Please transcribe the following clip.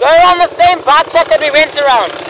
We're on the same park track that we went around.